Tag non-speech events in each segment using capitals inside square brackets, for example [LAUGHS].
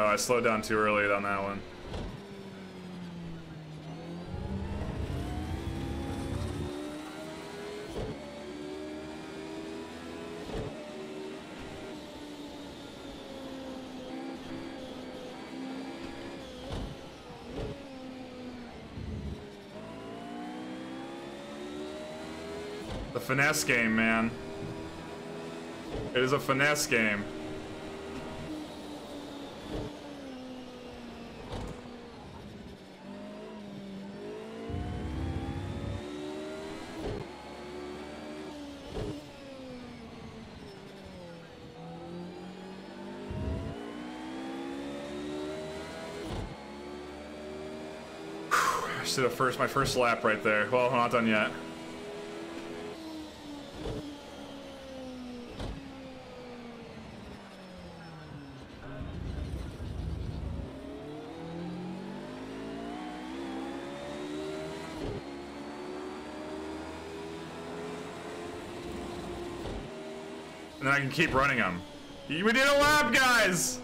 Oh, I slowed down too early on that one. The finesse game, man. It is a finesse game. I should have first my first lap right there. Well, not done yet. And then I can keep running them. We did a lap, guys!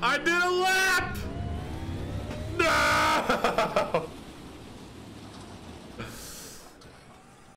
I did a lap! No! [LAUGHS]